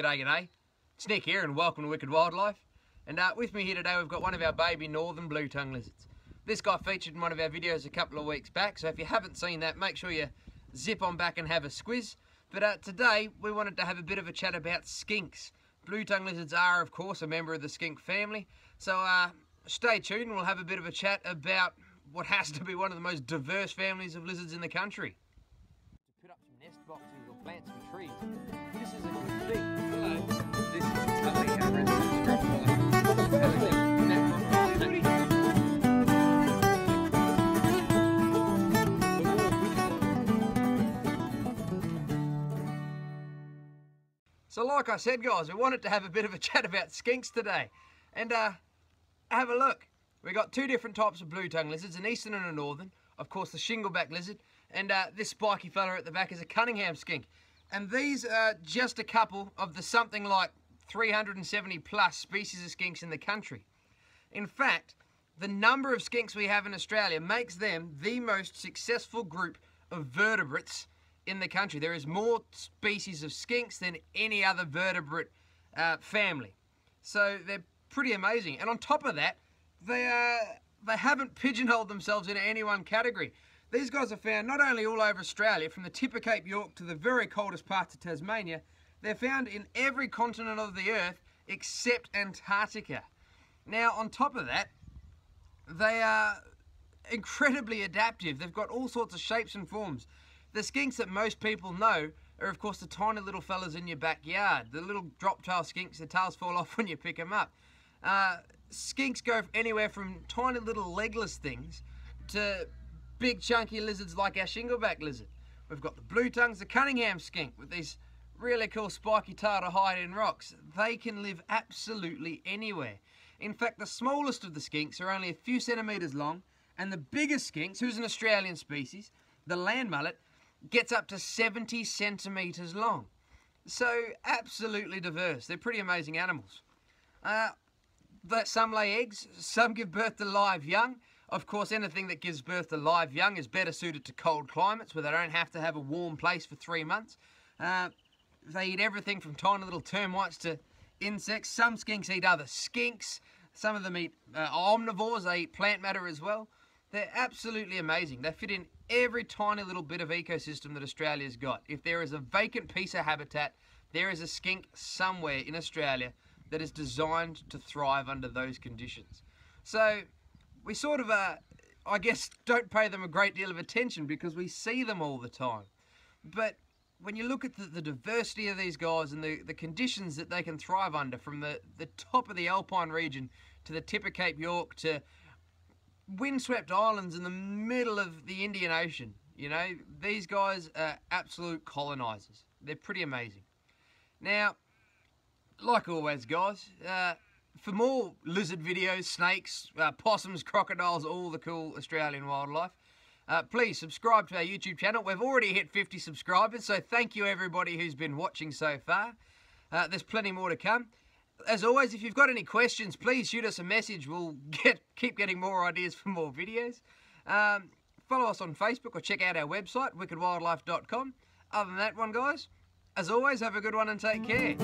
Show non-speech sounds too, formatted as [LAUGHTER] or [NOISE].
G'day, g'day. It's Nick here and welcome to Wicked Wildlife. And uh, with me here today we've got one of our baby northern blue tongue lizards. This guy featured in one of our videos a couple of weeks back, so if you haven't seen that, make sure you zip on back and have a squiz. But uh, today we wanted to have a bit of a chat about skinks. Blue tongue lizards are, of course, a member of the skink family. So uh, stay tuned and we'll have a bit of a chat about what has to be one of the most diverse families of lizards in the country. To put up some nest boxes or plant some So like I said guys, we wanted to have a bit of a [LAUGHS] chat about skinks today. And uh, have a look. We've got two different types of blue tongue lizards, an eastern and a northern. Of course the shingleback lizard. And uh, this spiky fella at the back is a Cunningham skink. And these are just a couple of the something like 370 plus species of skinks in the country. In fact, the number of skinks we have in Australia makes them the most successful group of vertebrates in the country. There is more species of skinks than any other vertebrate uh, family. So they're pretty amazing. And on top of that, they, uh, they haven't pigeonholed themselves into any one category. These guys are found not only all over Australia, from the tip of Cape York to the very coldest parts of Tasmania, they're found in every continent of the earth except Antarctica. Now, on top of that, they are incredibly adaptive. They've got all sorts of shapes and forms. The skinks that most people know are, of course, the tiny little fellas in your backyard. The little drop tail skinks, the tails fall off [LAUGHS] when you pick them up. Uh, skinks go anywhere from tiny little legless things to big chunky lizards like our shingleback lizard. We've got the blue tongues, the Cunningham skink with these really cool spiky tail to hide in rocks. They can live absolutely anywhere. In fact, the smallest of the skinks are only a few centimetres long, and the biggest skinks, who's an Australian species, the land mullet, gets up to 70 centimetres long. So, absolutely diverse. They're pretty amazing animals. Uh, that some lay eggs, some give birth to live young. Of course, anything that gives birth to live young is better suited to cold climates where they don't have to have a warm place for three months. Uh, they eat everything from tiny little termites to insects. Some skinks eat other skinks. Some of them eat uh, omnivores. They eat plant matter as well. They're absolutely amazing. They fit in every tiny little bit of ecosystem that Australia's got. If there is a vacant piece of habitat, there is a skink somewhere in Australia that is designed to thrive under those conditions. So we sort of, uh, I guess, [LAUGHS] don't pay them a great deal of attention because we see them all the time. But when you look at the, the diversity of these guys and the, the conditions that they can thrive under, from the, the top of the Alpine region to the tip of Cape York to windswept islands in the middle of the Indian Ocean, you know, these guys are absolute colonizers. They're pretty amazing. Now, like always, guys, uh, for more lizard videos, snakes, uh, possums, crocodiles, all the cool Australian wildlife, uh, please subscribe to our YouTube channel. We've already hit 50 subscribers, so thank you everybody who's been watching so far. Uh, there's plenty more to come. As always, if you've got any questions, please shoot us a message. We'll [LAUGHS] get keep getting more ideas for more videos. Um, follow us on Facebook or check out our website, wickedwildlife.com. Other than that one, guys, as always, have a good one and take care.